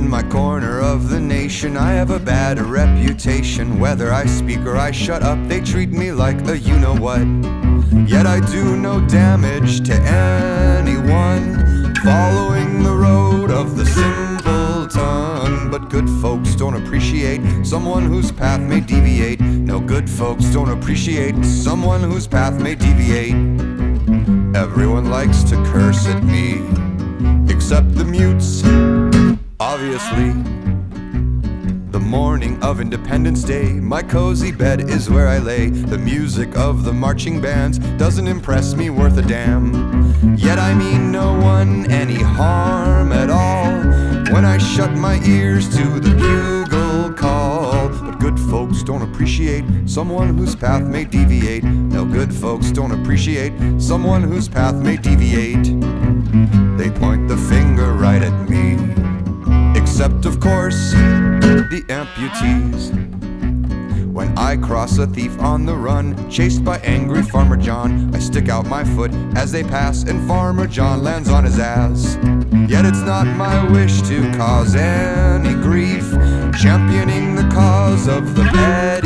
my corner of the nation, I have a bad reputation. Whether I speak or I shut up, they treat me like a you know what. Yet I do no damage to anyone. Following the road of the simple tongue. But good folks don't appreciate someone whose path may deviate. No, good folks don't appreciate someone whose path may deviate. Everyone likes to curse at me, except the mutes, obviously. The morning of Independence Day, my cozy bed is where I lay. The music of the marching bands doesn't impress me worth a damn. Yet I mean no one any harm at all when I shut my ears to the bugle call. But good folks don't appreciate someone whose path may deviate. No, good folks don't appreciate someone whose path may deviate. They point the except of course the amputees. When I cross a thief on the run, chased by angry Farmer John, I stick out my foot as they pass, and Farmer John lands on his ass. Yet it's not my wish to cause any grief, championing the cause of the pet